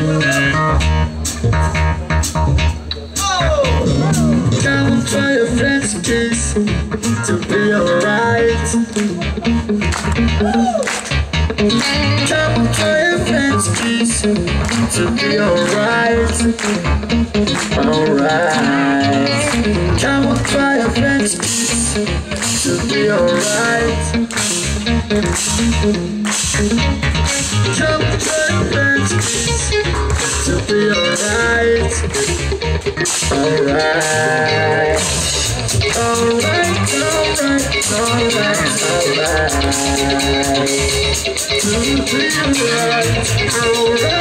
Come to be alright. Alright. Come try your French kiss to be alright. Come try your French kiss to be. Alright. Alright, be alright.